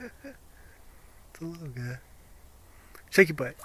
it's a little guy. Shake your butt.